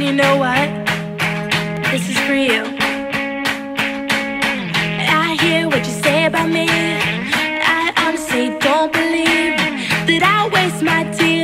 And you know what? This is for you. I hear what you say about me. I honestly don't believe that I waste my tears.